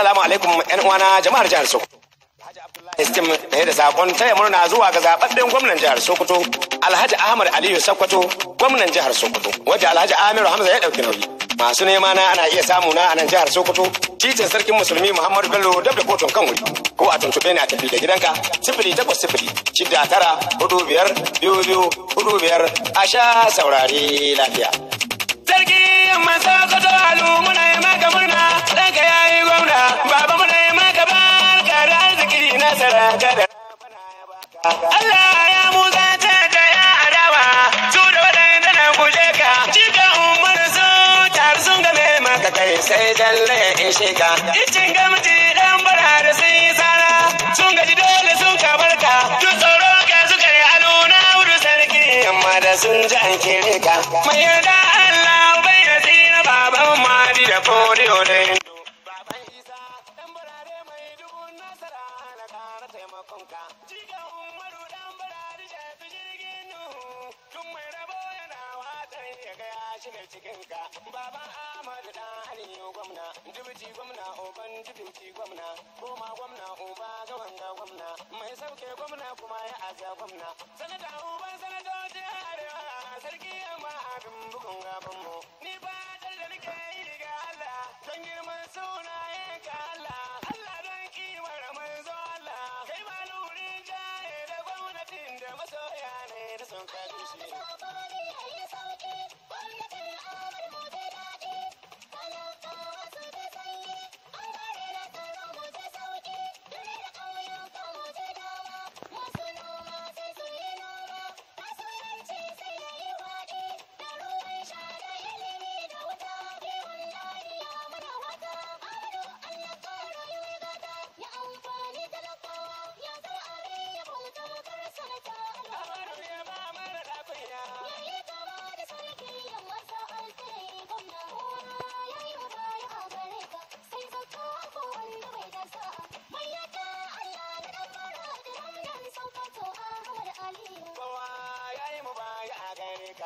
Assalamu alaikum ƴan uwana jama'ar jihar Sokoto. Alhaji Abdullahi Stim ɗaya da saƙon taya murna zuwa ga zababben gwamnan jihar Sokoto Alhaji Ahmad Aliyu Sokoto gwamnan jihar Sokoto wadda Alhaji Amiru Hamza ya ɗauki nauyi. Masu nema na ana iya samu na a nan jihar Sokoto titin sarkin musulmi Muhammadu Bello dab da kotun kan wuri ko a tuntuɓe a tafi da gidanka sifili takwas sifili shida tara huɗu biyar biyu biyu huɗu biyar a sha saurari lafiya. Sarki yamma Allah ya musa ta da ya adawa su da waɗanda na guje ka. Cika umar su tar sun game maka kai gaji dole sun ka barka. Duk tsoro ka suka yi aluna sarki amma da sun ji an ka. Mai yarda Allah bai da tsina baban madi da fodiyo da taimakon ka. Jiga umaru dan barare shafi jirgin nuhu. Tun mai rabo yana watan ya ga ya shiga cikin ka. Baban ahmad dan aliyu gwamna dubuti gwamna oban dubuti gwamna. Goma gwamna uba ga gwamna. Mai sauke gwamna kuma ya aza gwamna. Sanata uban sanatocin arewa sarki yamma abin gaban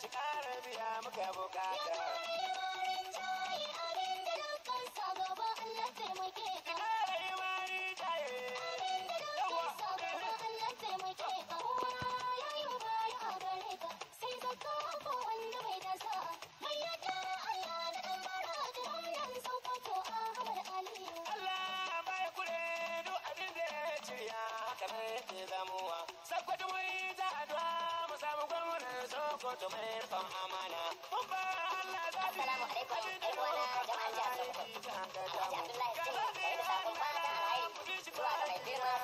shi kara biya maka buƙata gwamnan sokoto mai rufin amana mun ba Allah zabi Assalamu alaikum, ƴan uwana jama'ar jihar Sokoto. Alhaji Abdullahi Sani tare da saƙon fatan alhairi zuwa ga mai girma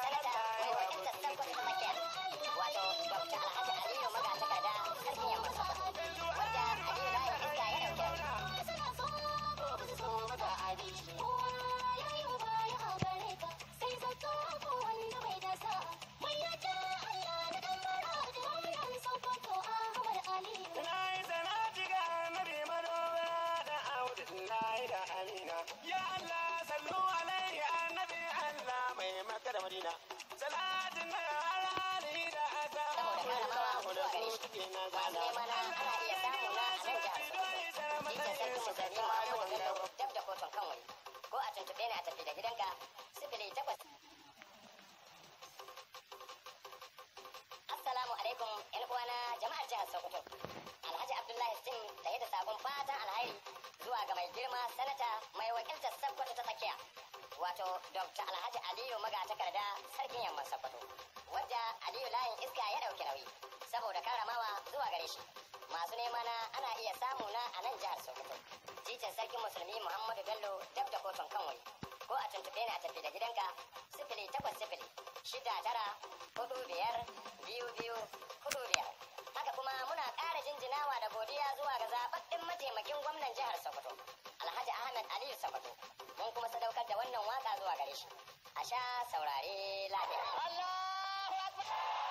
sanata mai wakiltar Sokoto ta tsakiya. Wato Dr. Alhaji Aliyu Magatakarda Sarkin Yamman Sokoto. Wadda Aliyu Layin Iska ya ɗauki nauyi. Saboda karramawa zuwa gare shi. Masu nema na ana iya samu na a nan jihar Sokoto. Titin Sarkin Musulmi Muhammadu Bello dab da kotun kanwai. Ko a tuntuɓe ni a tafi da gidanka sifili takwas sifili shida tara huɗu biyar biyu biyu huɗu biyar. Haka kuma muna ƙara jinjinawa da godiya zuwa ga zaɓaɓɓen mataimakin gwamnan jihar Sokoto, Alhaji Ahmed Aliyu Sabato mun kuma sadaukar da wannan waƙa zuwa gare shi. A sha saurare lafiya. Allahu Akbar.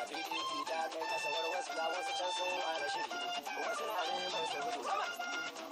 a want to chase you. I'm a can sun I wanna na you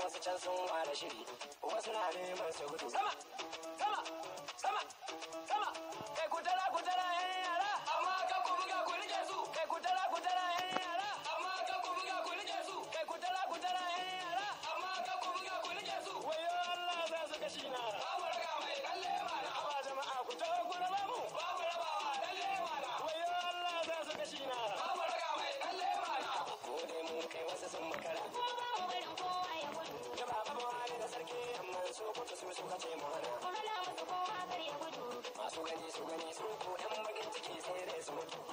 wasu can sun fara shiri wasu na neman su gudu. Sama! su gane su gani su ko yan bakin ciki sai da su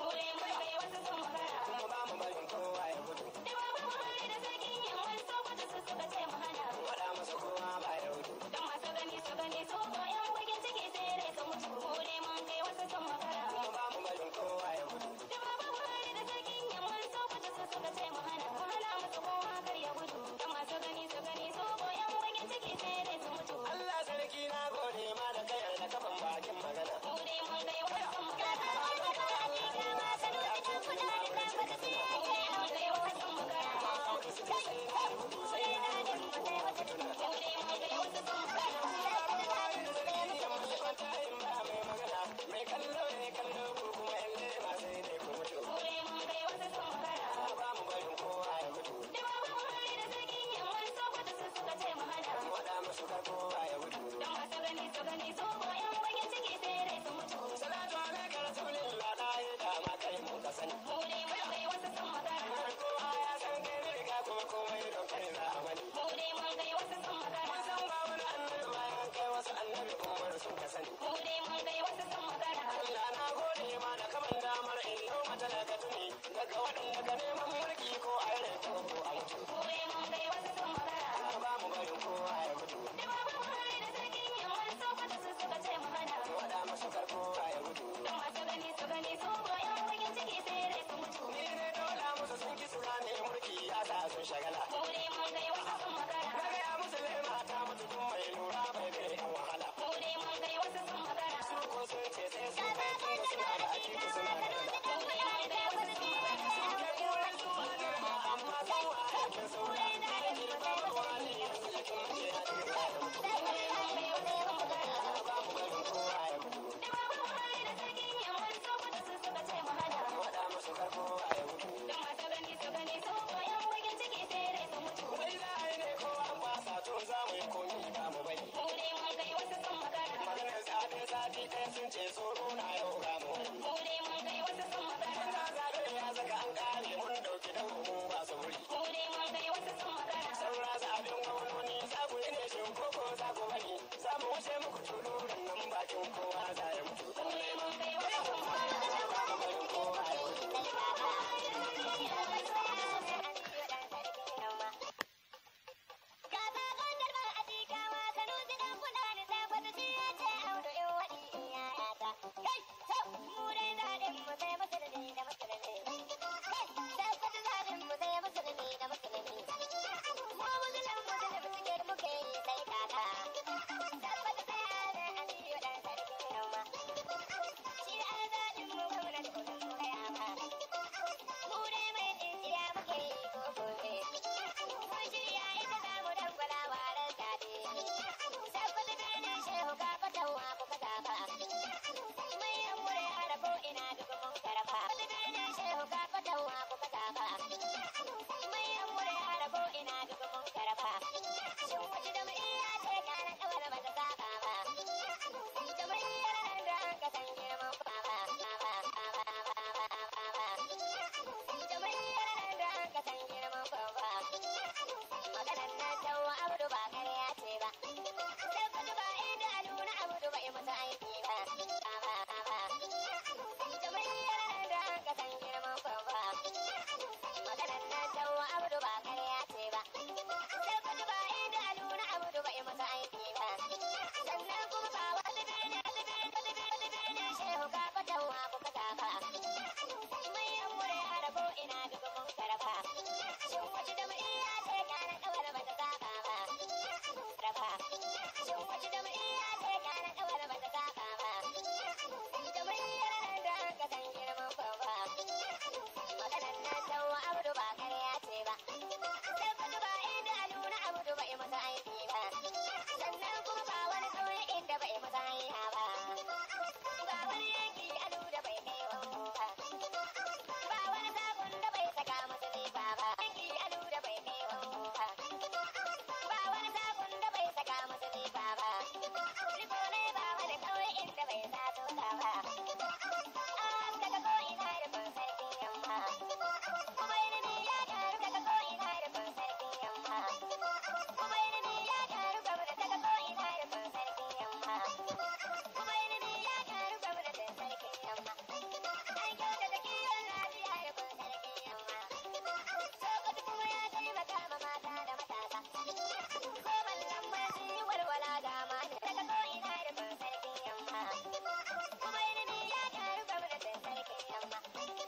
Don't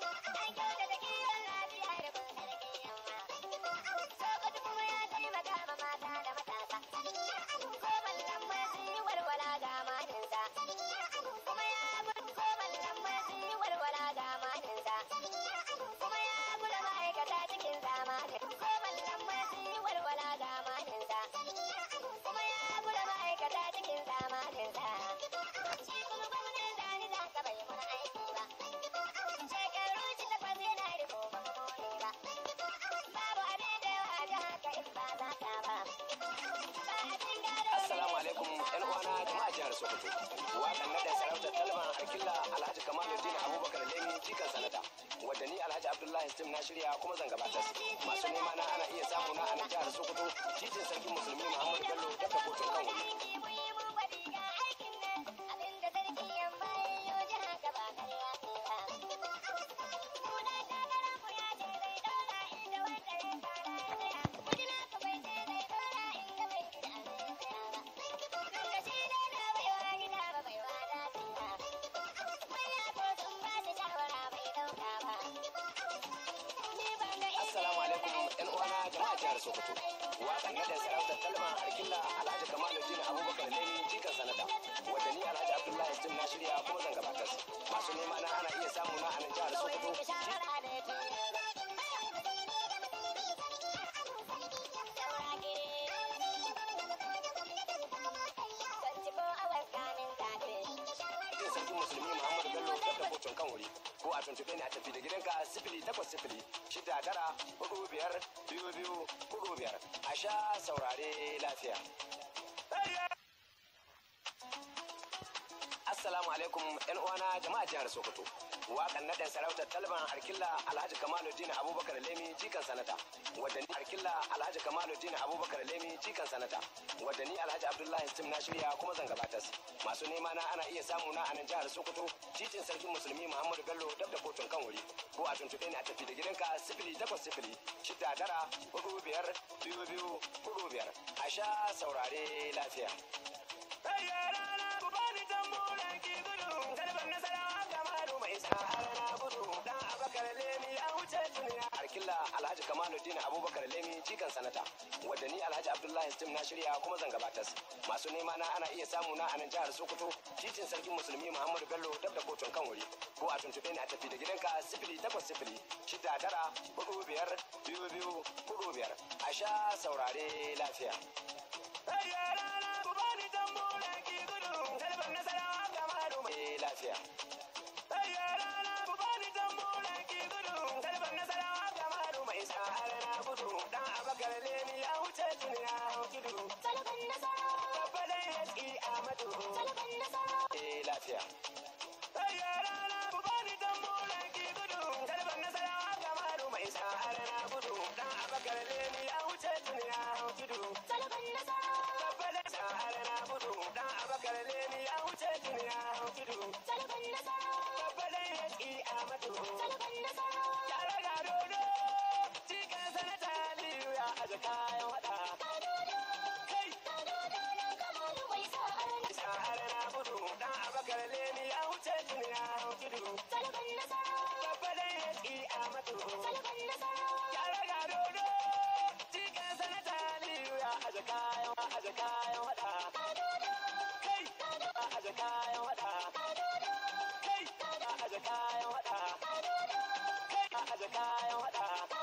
きょうができるよ! Sokoto. Waƙan naɗin sarautar Talban Arkilla Alhaji Kamaluddin Abubakar Lemi jikan sanata. Wadda ni Alhaji Abdullahi Stim na shirya kuma zan gabatar. Masu nema na ana iya samu na a jihar Sokoto titin sarkin musulmi Muhammadu Bello dab da kotun kan wuri. Jama'a jihar Sokoto. Waƙan naɗin sarautar Talban Arkilla Alhaji Kamaluddin Abubakar Lemi jikan sanata. Wadda ni Alhaji Abdullahi Stim na shirya kuma zan gabatar. Masu nema na ana iya samu na a nan jihar Sokoto. Musulmi Muhammadu Bello da kan wuri. Ko a tuntuɓe ni a tafi da gidanka sifili takwas Sha saurare lafiya. Assalamu alaikum ƴan uwana jama'a jihar Sokoto. Waƙan naɗin sarautar Talban Arkilla Alhaji Kamaluddin Abubakar Lemi jikan sanata. Wadda ni Arkilla Alhaji Kamaluddin Abubakar Lemi jikan sanata. Wadda ni Alhaji Abdullahi Stim na shirya kuma zan gabatar. Masu nema na ana iya samu na a jihar Sokoto titin sarkin musulmi Muhammadu Bello dab da kotun kan wuri. Ko a tuntuɓe ni a tafi da gidanka sifili takwas sifili shida tara huɗu biyar biyu biyu huɗu biyar. A sha saurare lafiya. Alhaji Kamaluddin Abubakar Lemi jikan sanata wadda ni Alhaji Abdullahi Stim na shirya kuma zan gabatar. Masu nema na ana iya samu na a nan jihar Sokoto titin sarkin musulmi Muhammadu Bello dab da kotun kan wuri ko a tuntuɓe ni a tafi da gidanka sifili takwas sifili shida tara huɗu biyar biyu biyu huɗu biyar. A sha saurare lafiya. Eh, lafiya. Eh, lafiya. Alhaji ya